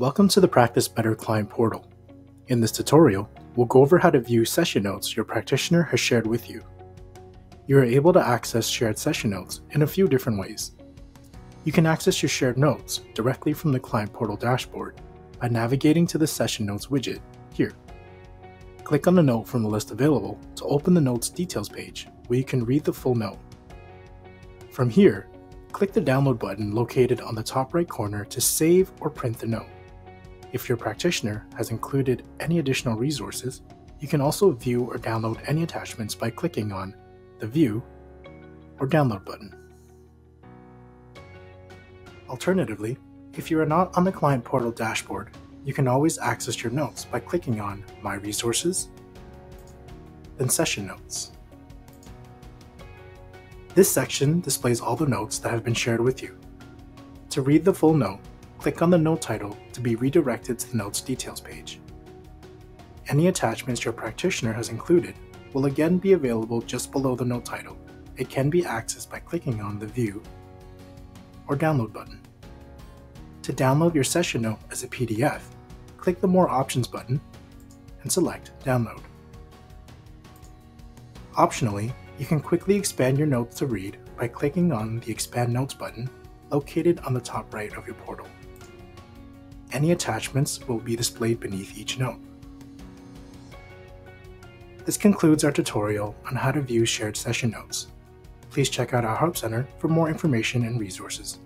Welcome to the Practice Better Client Portal. In this tutorial, we'll go over how to view session notes your practitioner has shared with you. You are able to access shared session notes in a few different ways. You can access your shared notes directly from the Client Portal dashboard by navigating to the Session Notes widget here. Click on the note from the list available to open the Notes Details page where you can read the full note. From here, click the Download button located on the top right corner to save or print the note. If your practitioner has included any additional resources, you can also view or download any attachments by clicking on the View or Download button. Alternatively, if you are not on the Client Portal dashboard, you can always access your notes by clicking on My Resources, then Session Notes. This section displays all the notes that have been shared with you. To read the full note, click on the note title to be redirected to the notes details page. Any attachments your practitioner has included will again be available just below the note title. It can be accessed by clicking on the View or Download button. To download your session note as a PDF, click the More Options button and select Download. Optionally, you can quickly expand your notes to read by clicking on the Expand Notes button located on the top right of your portal. Any attachments will be displayed beneath each note. This concludes our tutorial on how to view shared session notes. Please check out our Help Center for more information and resources.